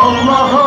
Allah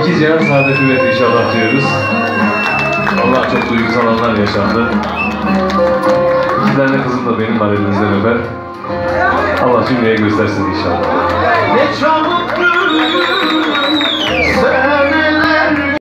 iki cihan saadeti verir inşallah diyoruz. Allah çok duygusal anlar yaşandı. İki tane kızım da benim var elinizden öper. Allah cümleye göstersin inşallah. Ne çabuk